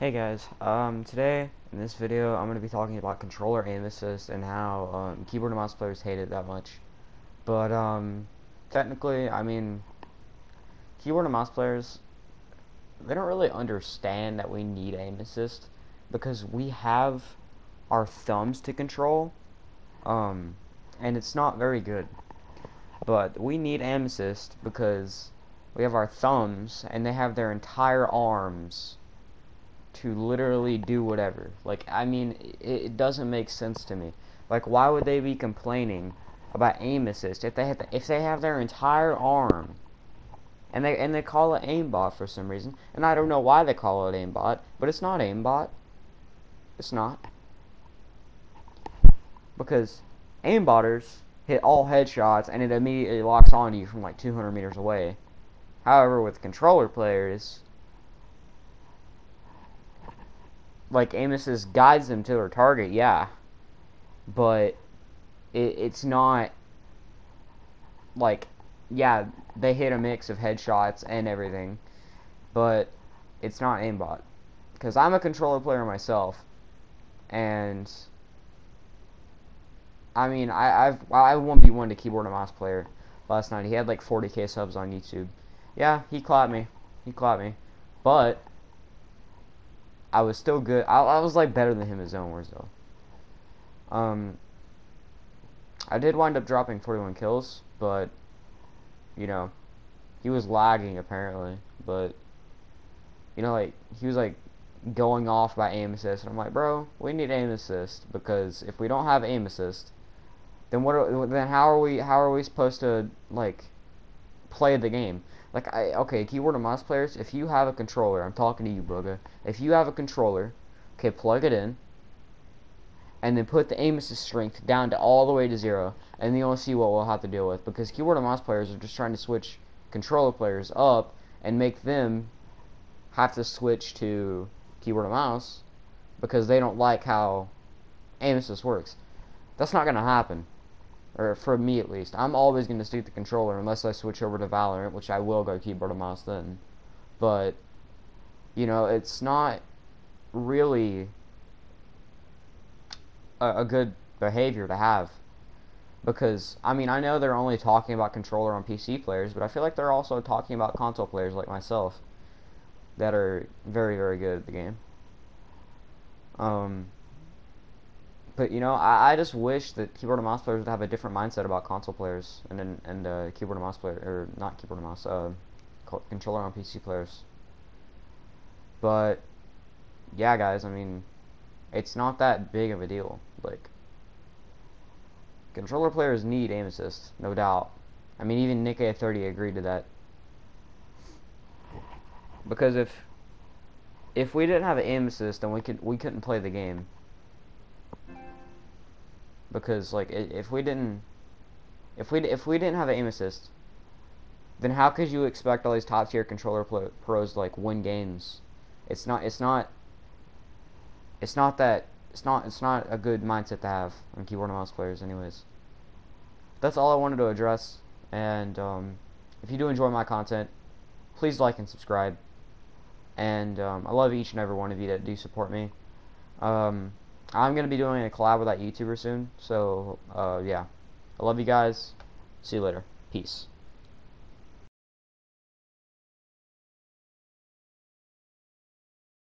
Hey guys, um, today in this video I'm going to be talking about controller aim assist and how um, keyboard and mouse players hate it that much. But um, technically, I mean, keyboard and mouse players, they don't really understand that we need aim assist because we have our thumbs to control, um, and it's not very good. But we need aim assist because we have our thumbs and they have their entire arms to literally do whatever. Like, I mean, it, it, doesn't make sense to me. Like, why would they be complaining about aim assist if they have if they have their entire arm and they and they call it aimbot for some reason? And I don't know why they call it aimbot, but it's not aimbot. It's not because aimbotters hit all headshots and it immediately locks on you from like 200 meters away. However, with controller players, like assist guides them to their target, yeah, but it, it's not like yeah they hit a mix of headshots and everything, but it's not aimbot because I'm a controller player myself, and I mean I I've I one v one to keyboard and mouse player last night. He had like 40k subs on YouTube. Yeah, he clapped me. He clapped me, but I was still good. I, I was like better than him in zone wars though. Um, I did wind up dropping 41 kills, but you know, he was lagging apparently. But you know, like he was like going off by aim assist, and I'm like, bro, we need aim assist because if we don't have aim assist, then what? Are, then how are we? How are we supposed to like play the game? Like, I okay, keyboard and mouse players, if you have a controller, I'm talking to you, Booga. If you have a controller, okay, plug it in, and then put the aim assist strength down to all the way to zero, and then you'll see what we'll have to deal with. Because keyboard and mouse players are just trying to switch controller players up and make them have to switch to keyboard and mouse because they don't like how aim assist works. That's not going to happen or for me at least. I'm always going to stick the controller unless I switch over to Valorant, which I will go keyboard and mouse then. But, you know, it's not really a, a good behavior to have. Because, I mean, I know they're only talking about controller on PC players, but I feel like they're also talking about console players like myself that are very, very good at the game. Um, but you know, I, I just wish that keyboard and mouse players would have a different mindset about console players and and, uh, keyboard and mouse player or not keyboard and mouse, uh, controller on PC players. But yeah, guys, I mean, it's not that big of a deal. Like controller players need aim assist, no doubt. I mean, even Nick A30 agreed to that. Because if if we didn't have aim assist, then we could we couldn't play the game because like if we didn't if we if we didn't have an aim assist then how could you expect all these top tier controller pros to like win games? It's not it's not it's not that it's not it's not a good mindset to have on keyboard and mouse players anyways. That's all I wanted to address and um, if you do enjoy my content please like and subscribe. And um, I love each and every one of you that do support me. Um, I'm going to be doing a collab with that YouTuber soon. So, uh, yeah. I love you guys. See you later. Peace.